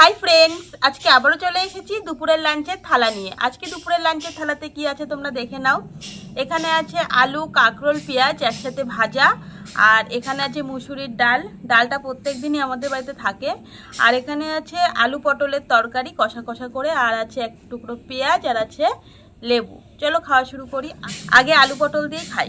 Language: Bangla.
হাই ফ্রেন্ডস আজকে আবারও চলে এসেছি দুপুরের লাঞ্চের থালা নিয়ে। আজকে দুপুরের লাঞ্চের থালাতে কি আছে তোমরা দেখে নাও। এখানে আছে আলু, কাঁকরোল, পেঁয়াজ একসাথে ভাজা, আর এখানে আছে মুসুরির ডাল। ডালটা প্রত্যেক দিনই আমাদের বাড়িতে থাকে। আর এখানে আছে আলু পটলের তরকারি কষা কষা করে, আর আছে এক টুকরো পেঁয়াজ, আর আছে লেবু। চলো খাওয়া শুরু করি। আগে আলু পটল দিয়ে খাই।